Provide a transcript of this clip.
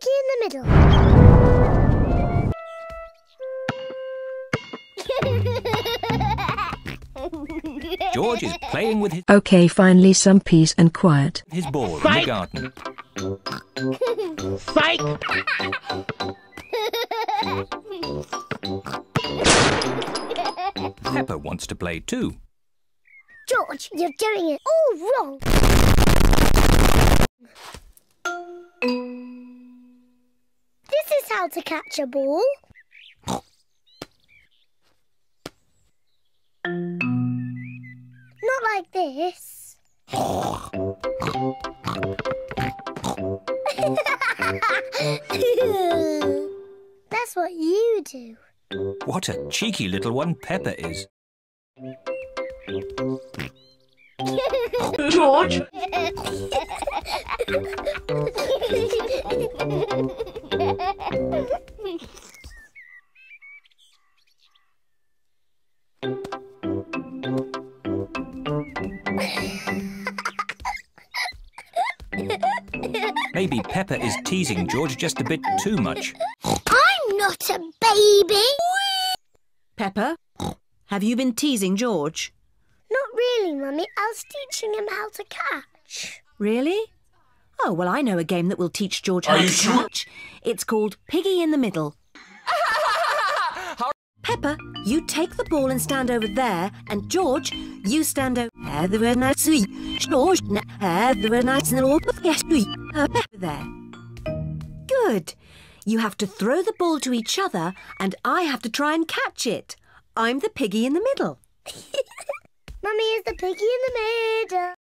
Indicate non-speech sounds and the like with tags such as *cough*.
piggy in the middle. George is playing with his, Okay, finally some peace and quiet. his ball in the garden. Fight! Peppa wants to play too. George, you're doing it all wrong. How to catch a ball. Not like this. *laughs* That's what you do. What a cheeky little one Peppa is. *laughs* George! *laughs* Maybe Peppa is teasing George just a bit too much. I'm not a baby. Peppa, have you been teasing George? Not really, Mummy. I was teaching him how to catch. Really? Oh, well, I know a game that will teach George how to catch. It's called Piggy in the Middle. Peppa, you take the ball and stand over there, and George, you stand over George, uh, there. Good. You have to throw the ball to each other, and I have to try and catch it. I'm the piggy in the middle. *laughs* Mummy is the piggy in the middle.